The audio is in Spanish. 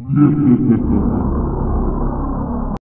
Yeah,